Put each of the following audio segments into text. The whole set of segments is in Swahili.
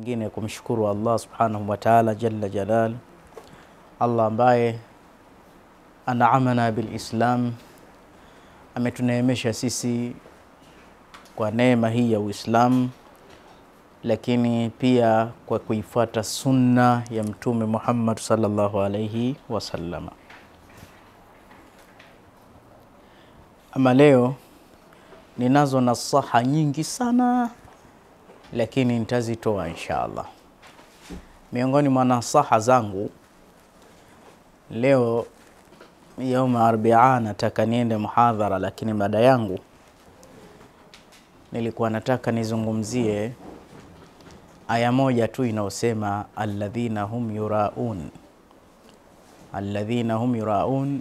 nyingine kumshukuru Allah subhanahu wa ta'ala jalla jalal, Allah ambaye anaamana bilislam, ametuneemesha sisi kwa neema hii ya Uislamu, lakini pia kwa kuifuata sunna ya Mtume Muhammad sallallahu alayhi wasallama. Ama leo ninazo nasaha nyingi sana, lakini nitazitoa insha Allah. Miongoni mwa nasaha zangu leo, yauma arbia, nataka niende muhadhara, lakini mada yangu nilikuwa nataka nizungumzie aya moja tu inayosema alladhina hum yuraun, alladhina hum yuraun,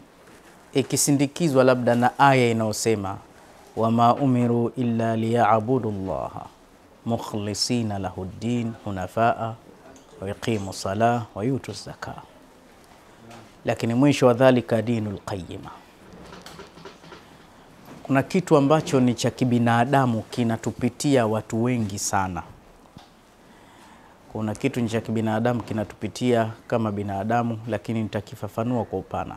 ikisindikizwa labda na aya inayosema wama umiru illa liyabudu llaha mukhlisina lahu ddin hunafaa waiqimu salah wayutu zaka, lakini mwisho wa dhalika dinu lqayima. Kuna kitu ambacho ni cha kibinadamu kinatupitia watu wengi sana. Kuna kitu ni cha kibinadamu kinatupitia kama binadamu, lakini nitakifafanua kwa upana.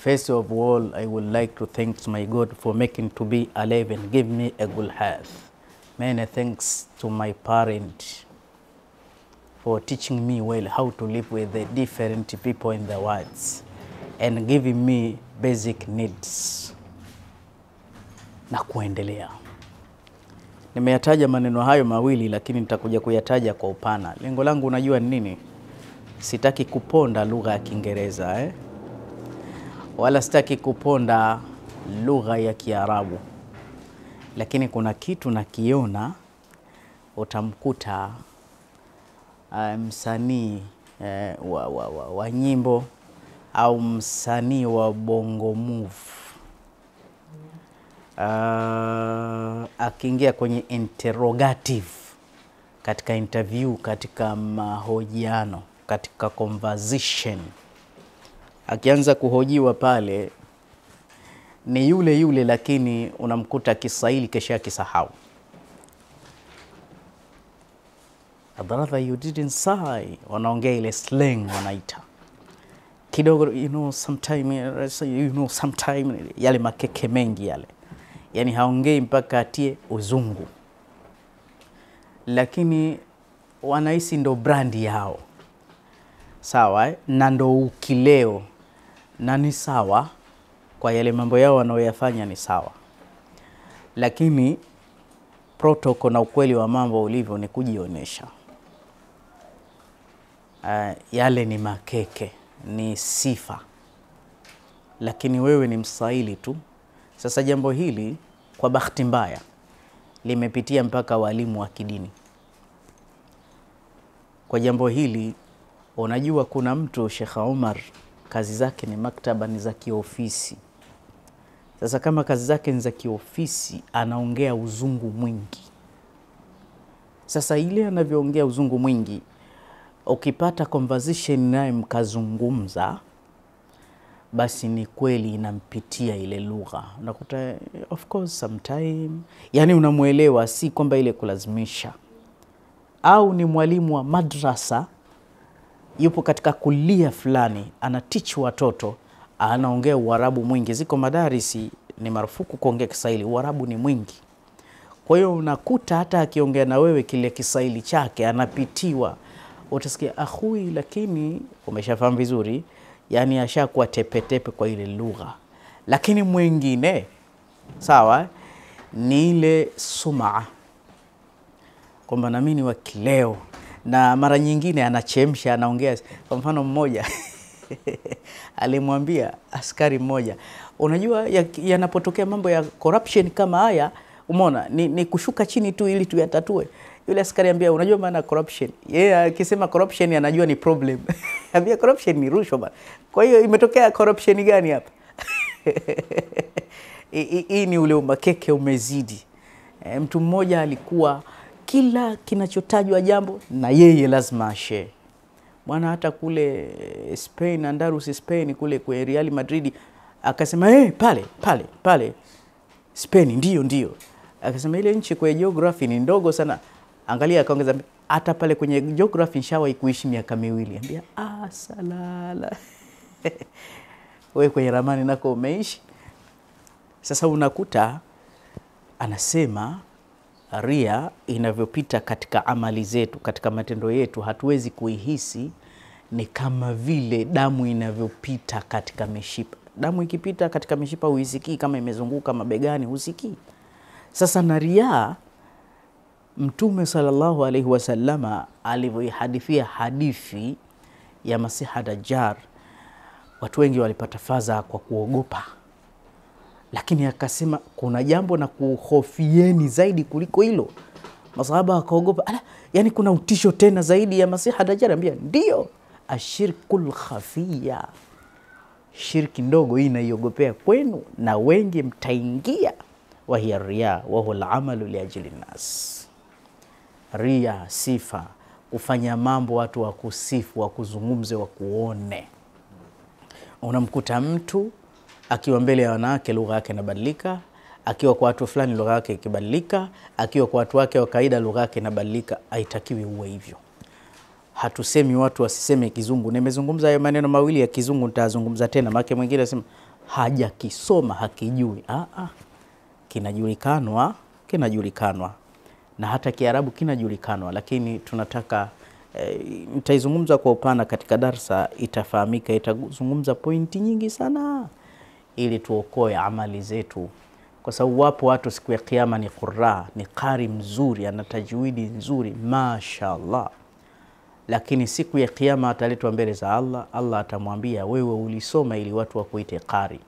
First of all, I would like to thank my God for making to be alive and give me a good health. Many thanks to my parent for teaching me well how to live with the different people in the world and giving me basic needs na kuendelea. Nimeyataja maneno hayo mawili, lakini nitakuja kuyataja kwa upana. Lengo langu unajua ni nini? Sitaki kuponda lugha ya Kiingereza eh? Wala sitaki kuponda lugha ya Kiarabu, lakini kuna kitu nakiona, utamkuta uh, msanii uh, wa, wa, wa, wa nyimbo au msanii wa bongo move. Uh, akiingia kwenye interrogative katika interview, katika mahojiano, katika conversation akianza kuhojiwa pale ni yule yule, lakini unamkuta Kiswahili kesha kisahau. Brother you didn't say, wanaongea ile slang wanaita. Kidogo, you know sometime, you know sometime, yale makeke mengi yale, yani haongei mpaka atie uzungu, lakini wanahisi ndo brandi yao, sawa eh? na ndo ukileo na ni sawa kwa yale mambo yao wanaoyafanya ni sawa, lakini protoko na ukweli wa mambo ulivyo ni kujionyesha. Uh, yale ni makeke, ni sifa, lakini wewe ni msaili tu. Sasa jambo hili kwa bahati mbaya limepitia mpaka walimu wa kidini. Kwa jambo hili unajua, kuna mtu Sheikh Omar kazi zake ni maktaba, ni za kiofisi. Sasa kama kazi zake ni za kiofisi, anaongea uzungu mwingi. Sasa ile anavyoongea uzungu mwingi, ukipata conversation naye mkazungumza, basi ni kweli inampitia ile lugha, unakuta of course sometime, yani unamwelewa, si kwamba ile kulazimisha. Au ni mwalimu wa madrasa yupo katika kulia fulani, anatichi watoto, anaongea Uarabu mwingi. Ziko madarisi ni marufuku kuongea Kiswahili, Uarabu ni mwingi. Kwa hiyo unakuta hata akiongea na wewe kile Kiswahili chake anapitiwa, utasikia ahui, lakini umeshafahamu vizuri, yani ashakuwa tepetepe kwa ile lugha. Lakini mwingine sawa, ni ile sumaa kwamba nami ni wa kileo na mara nyingine anachemsha, anaongea. Kwa mfano mmoja alimwambia askari mmoja, unajua yanapotokea ya mambo ya corruption kama haya, umeona ni, ni kushuka chini tu ili tuyatatue. Yule askari ambia, unajua maana corruption? Yeye yeah, akisema corruption anajua ni problem ambia corruption ni rushwa bana. Kwa hiyo imetokea corruption gani hapa? Hii ni ule umakeke umezidi. E, mtu mmoja alikuwa kila kinachotajwa jambo na yeye lazima ashe bwana. Hata kule Spain, Andalus Spain kule kwa Real Madrid akasema hey, pale pale pale Spain, ndio ndio. Akasema ile nchi kwa geography ni ndogo sana, Angalia, akaongeza hata pale kwenye geography nshawahi kuishi miaka miwili. Ambia ah, salala we kwenye ramani nako umeishi. Sasa unakuta anasema ria inavyopita katika amali zetu, katika matendo yetu, hatuwezi kuihisi. Ni kama vile damu inavyopita katika mishipa. Damu ikipita katika mishipa huisikii, kama imezunguka mabegani husikii. Sasa na riaa, Mtume sallallahu alaihi wasallama alivyoihadithia hadithi ya Masiha Dajjal, watu wengi walipata fadhaa kwa kuogopa lakini akasema kuna jambo na kuhofieni zaidi kuliko hilo. Masahaba akaogopa, ala, yani kuna utisho tena zaidi ya Masiha Dajjal? Ambia ndio, ashirkul khafiya, shirki ndogo hii inaiogopea kwenu na wengi mtaingia. Wahiya riya wahuwa lamalu liajili nas, ria sifa, kufanya mambo watu wakusifu, wakuzungumze, wakuone. Unamkuta mtu akiwa mbele ya wanawake lugha yake inabadilika, akiwa kwa watu fulani lugha yake ikibadilika, akiwa kwa watu wake wa kawaida lugha yake inabadilika. Haitakiwi uwe hivyo. Hatusemi watu wasiseme Kizungu. Nimezungumza hayo maneno mawili ya Kizungu, nitazungumza tena, maana mwingine anasema hajakisoma hakijui. Ah, ah. Kinajulikanwa, kinajulikanwa na hata Kiarabu kinajulikanwa, lakini tunataka nitaizungumza nitaizungumza kwa upana katika darsa, itafahamika, itazungumza pointi nyingi sana ili tuokoe amali zetu, kwa sababu wapo watu siku ya Kiyama ni qurra, ni qari mzuri, ana tajwidi nzuri, mashaallah, lakini siku ya Kiyama ataletwa mbele za Allah. Allah atamwambia wewe ulisoma ili watu wakuite qari,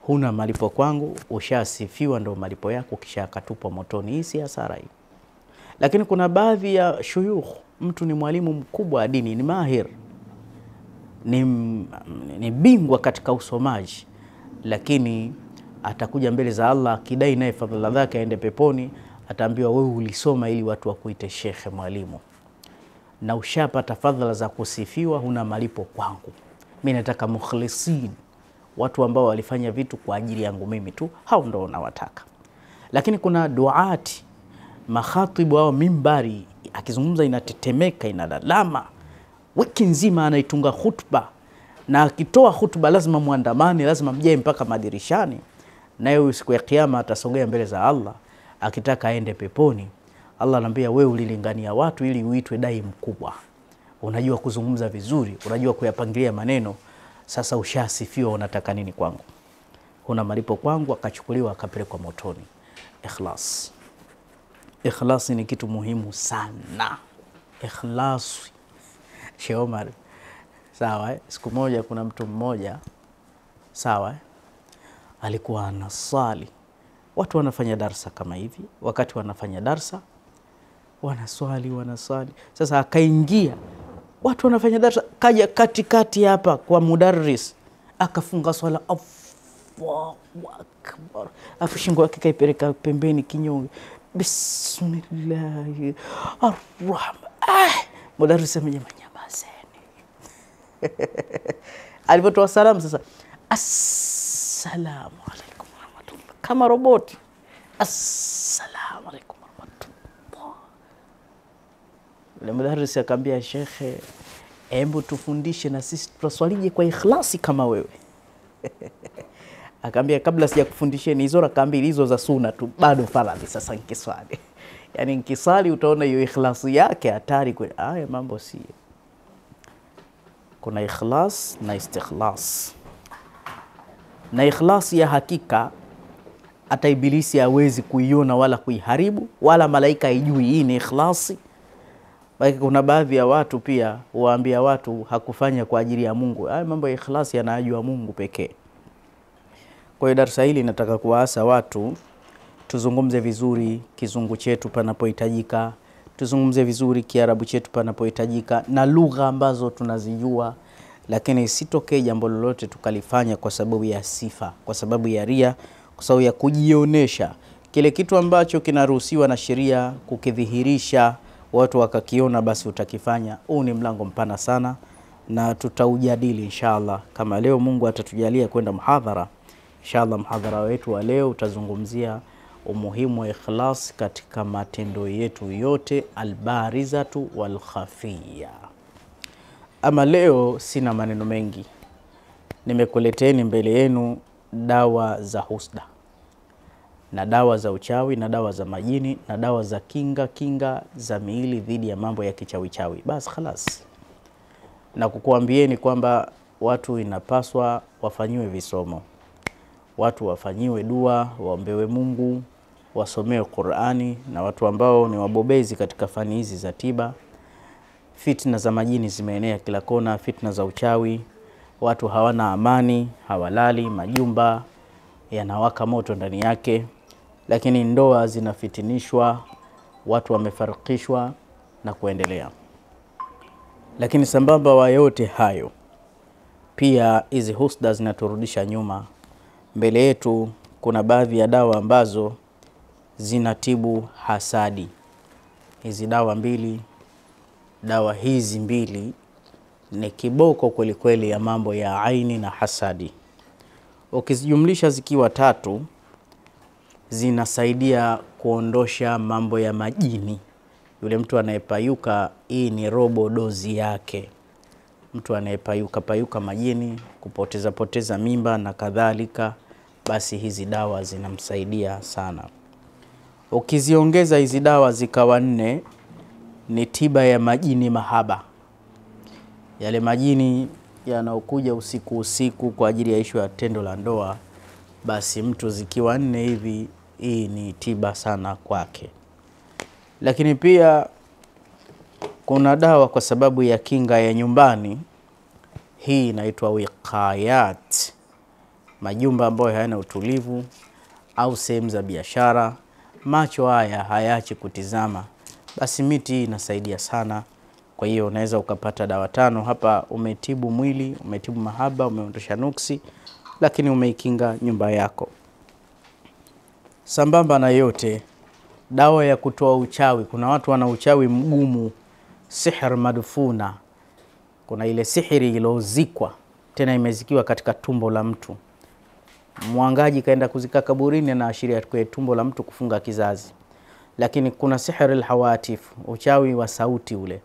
huna malipo kwangu, ushasifiwa, ndo malipo yako, kisha akatupwa motoni. Hii si hasara hii. Lakini kuna baadhi ya shuyukh, mtu ni mwalimu mkubwa wa dini, ni mahir, ni, ni bingwa katika usomaji lakini atakuja mbele za Allah akidai naye fadhila zake aende peponi, ataambiwa wewe ulisoma ili watu wakuite shekhe, mwalimu, na ushapata fadhila za kusifiwa, huna malipo kwangu. Mi nataka mukhlisin, watu ambao walifanya vitu kwa ajili yangu mimi tu, hao ndo nawataka. Lakini kuna duati makhatibu au mimbari, akizungumza inatetemeka, inalalama, wiki nzima anaitunga khutba na akitoa hutuba lazima mwandamani, lazima mjae mpaka madirishani. Naye siku ya Kiyama atasogea mbele za Allah akitaka aende peponi. Allah anaambia wewe ulilingania watu ili uitwe dai mkubwa, unajua kuzungumza vizuri, unajua kuyapangilia maneno. Sasa ushasifiwa, unataka nini kwangu? Huna malipo kwangu. Akachukuliwa akapelekwa motoni. Ikhlas, ikhlasi ni kitu muhimu sana. Ikhlasi, Sheikh Omar Sawa eh? Siku moja kuna mtu mmoja sawa eh? Alikuwa anaswali, watu wanafanya darsa kama hivi. Wakati wanafanya darsa wanaswali, wanaswali. Sasa akaingia, watu wanafanya darsa, kaja katikati hapa kwa mudarris, akafunga swala, Allahu akbar, afu shingo yake kaipeleka pembeni kinyonge, bismillahi arrahman. Ah, mudarris amenyama Alipotoa salamu sasa, assalamu alaikum warahmatullah, kama roboti, assalamu alaikum warahmatullah. Ule mudarisi akaambia, shekhe, hebu tufundishe na sisi tutaswalije kwa ikhlasi kama wewe. Akaambia, kabla sija kufundisheni hizo rakaa mbili hizo za suna tu, bado faradhi. Sasa nkiswali, yani nkisali utaona hiyo ikhlasi yake hatari kweli. Haya mambo sio kuna ikhlas na istikhlas. Na ikhlas ya hakika hata Ibilisi hawezi kuiona wala kuiharibu, wala malaika haijui hii ni ikhlasi. Baki kuna baadhi ya watu pia huwaambia watu hakufanya kwa ajili ya Mungu. Haya mambo ya ikhlasi yanayojua Mungu pekee. Kwa hiyo darasa hili nataka kuwaasa watu tuzungumze vizuri kizungu chetu panapohitajika tuzungumze vizuri Kiarabu chetu panapohitajika na lugha ambazo tunazijua, lakini isitokee jambo lolote tukalifanya kwa sababu ya sifa, kwa sababu ya ria, kwa sababu ya kujionyesha. Kile kitu ambacho kinaruhusiwa na sheria kukidhihirisha, watu wakakiona, basi utakifanya. Huu ni mlango mpana sana, na tutaujadili inshallah, kama leo Mungu atatujalia kwenda mhadhara. Inshallah, mhadhara wetu wa leo utazungumzia umuhimu wa ikhlas katika matendo yetu yote, albarizatu walkhafiya. Ama leo sina maneno mengi, nimekuleteni mbele yenu dawa za husda na dawa za uchawi na dawa za majini na dawa za kinga kinga za miili dhidi ya mambo ya kichawichawi. Basi khalas, na kukuambieni kwamba watu inapaswa wafanyiwe visomo, watu wafanyiwe dua, waombewe Mungu, wasomewe Qurani na watu ambao ni wabobezi katika fani hizi za tiba. Fitna za majini zimeenea kila kona, fitna za uchawi, watu hawana amani, hawalali, majumba yanawaka moto ndani yake, lakini ndoa zinafitinishwa, watu wamefarikishwa na kuendelea. Lakini sambamba wa yote hayo, pia hizi husda zinaturudisha nyuma. Mbele yetu kuna baadhi ya dawa ambazo zinatibu hasadi. Hizi dawa mbili, dawa hizi mbili ni kiboko kwelikweli ya mambo ya aini na hasadi. Ukizijumlisha zikiwa tatu, zinasaidia kuondosha mambo ya majini. Yule mtu anayepayuka, hii ni robo dozi yake. Mtu anayepayuka payuka majini, kupoteza poteza mimba na kadhalika, basi hizi dawa zinamsaidia sana. Ukiziongeza hizi dawa zikawa nne, ni tiba ya majini mahaba, yale majini yanaokuja usiku usiku kwa ajili ya ishu ya tendo la ndoa, basi mtu zikiwa nne hivi, hii ni tiba sana kwake. Lakini pia kuna dawa kwa sababu ya kinga ya nyumbani, hii inaitwa wiqayat. Majumba ambayo hayana utulivu au sehemu za biashara, macho haya hayaachi kutizama, basi miti hii inasaidia sana. Kwa hiyo unaweza ukapata dawa tano hapa, umetibu mwili, umetibu mahaba, umeondosha nuksi, lakini umeikinga nyumba yako. Sambamba na yote, dawa ya kutoa uchawi. Kuna watu wana uchawi mgumu, sihir madfuna. Kuna ile sihiri ilozikwa tena imezikiwa katika tumbo la mtu. Mwangaji kaenda kuzika kaburini, anaashiria tumbo la mtu kufunga kizazi. Lakini kuna sihr alhawatif, uchawi wa sauti ule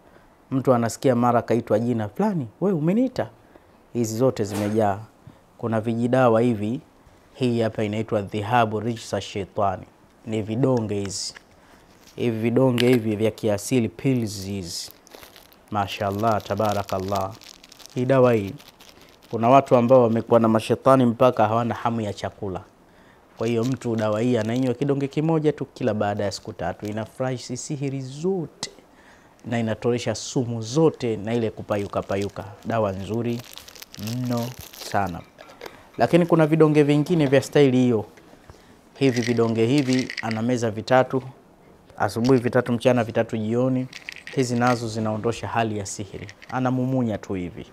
mtu anasikia mara kaitwa jina fulani, we umeniita. Hizi zote zimejaa. Kuna vijidawa hivi, hii hapa inaitwa dhihabu rijsa shaitani, ni vidonge hizi. Hivi vidonge hivi vya kiasili pills hizi, mashallah tabarakallah. Hii dawa hii, kuna watu ambao wamekuwa na mashetani mpaka hawana hamu ya chakula. Kwa hiyo mtu dawa hii anainywa kidonge kimoja tu kila baada ya siku tatu, inafurahi sihiri zote na inatoresha sumu zote na ile kupayuka payuka. Dawa nzuri mno sana, lakini kuna vidonge vingine vya staili hiyo. Hivi vidonge hivi anameza vitatu asubuhi, vitatu mchana, vitatu jioni. Hizi nazo zinaondosha hali ya sihiri, anamumunya tu hivi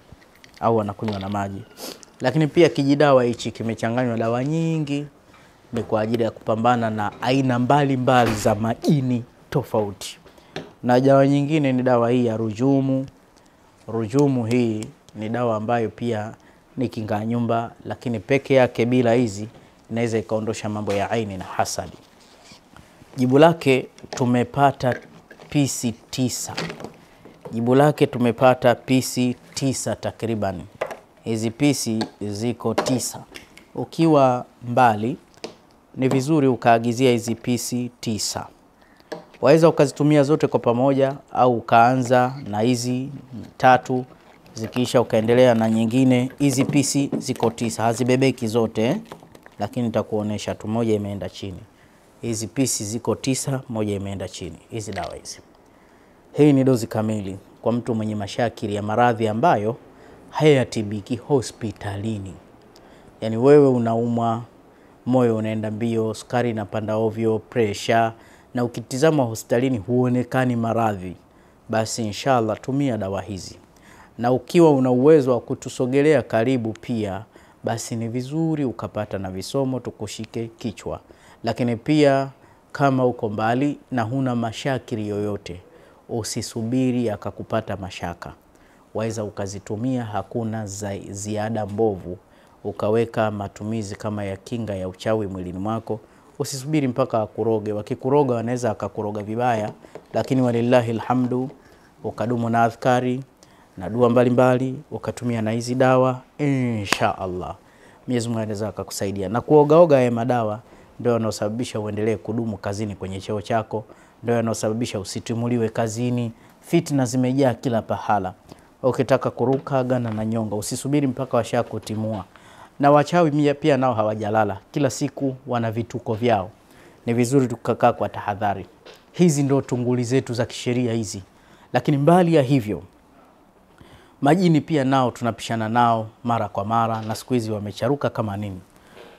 au wanakunywa na maji. Lakini pia kijidawa hichi kimechanganywa dawa nyingi, ni kwa ajili ya kupambana na aina mbalimbali za majini tofauti na dawa nyingine ni dawa hii ya rujumu. Rujumu hii ni dawa ambayo pia ni kinga nyumba, lakini peke yake bila hizi inaweza ikaondosha mambo ya aini na hasadi. Jibu lake tumepata pisi tisa. Jibu lake tumepata pisi tisa takriban. Hizi pisi ziko tisa. Ukiwa mbali, ni vizuri ukaagizia hizi pisi tisa waweza ukazitumia zote kwa pamoja au ukaanza na hizi tatu, zikiisha ukaendelea na nyingine. Hizi pisi ziko tisa, hazibebeki zote eh? Lakini nitakuonesha tu, moja imeenda chini. Hizi pisi ziko tisa, moja imeenda chini. Hizi dawa hizi, hii ni dozi kamili kwa mtu mwenye mashakiri ya maradhi ambayo hayatibiki hospitalini. Yaani wewe unaumwa, moyo unaenda mbio, sukari inapanda ovyo, presha na ukitizama hospitalini huonekani maradhi, basi inshallah tumia dawa hizi. Na ukiwa una uwezo wa kutusogelea karibu pia, basi ni vizuri ukapata na visomo tukushike kichwa. Lakini pia kama uko mbali na huna mashakiri yoyote, usisubiri akakupata mashaka, waweza ukazitumia, hakuna ziada mbovu, ukaweka matumizi kama ya kinga ya uchawi mwilini mwako usisubiri mpaka akuroge. Wakikuroga wanaweza akakuroga vibaya, lakini walillahi alhamdu, ukadumu na adhkari na dua mbalimbali, ukatumia na hizi dawa, insha Allah Mwenyezi Mungu anaweza akakusaidia. Na kuogaoga haya madawa ndio yanaosababisha uendelee kudumu kazini kwenye cheo chako, ndio yanayosababisha usitimuliwe kazini. Fitna zimejaa kila pahala. Ukitaka kuruka gana na nyonga, usisubiri mpaka washakutimua. Na wachawi mia pia nao hawajalala, kila siku wana vituko vyao. Ni vizuri tukakaa kwa tahadhari. Hizi ndo tunguli zetu za kisheria hizi, lakini mbali ya hivyo majini pia nao tunapishana nao mara kwa mara, na siku hizi wamecharuka kama nini,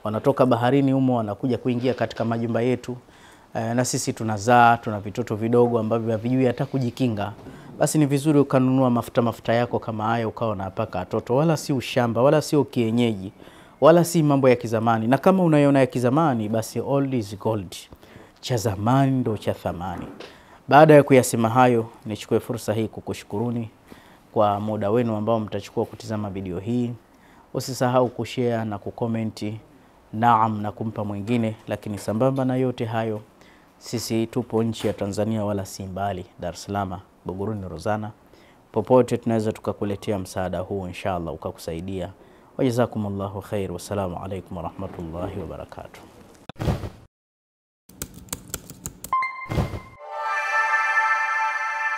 wanatoka baharini humo wanakuja kuingia katika majumba yetu e, na sisi tunazaa, tuna vitoto vidogo ambavyo havijui hata kujikinga. Basi ni vizuri ukanunua mafuta mafuta yako kama haya ukawa unapaka watoto, wala si ushamba, wala sio kienyeji, wala si mambo ya kizamani. Na kama unaiona ya kizamani, basi old is gold, cha zamani ndo cha thamani. Baada ya kuyasema hayo, nichukue fursa hii kukushukuruni kwa muda wenu ambao mtachukua kutizama video hii. Usisahau kushare na kukomenti naam na kumpa mwingine. Lakini sambamba na yote hayo, sisi tupo nchi ya Tanzania, wala si mbali, Dar es Salaam, Buguruni, Rozana. Popote tunaweza tukakuletea msaada huu inshallah, ukakusaidia. Wajazakumullahu khair, wassalamu alaikum warahmatullahi wabarakatuh.